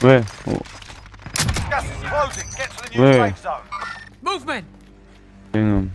Where? Oh. Gas is closing. Get to the new Where? safe zone. Movement! Hang on.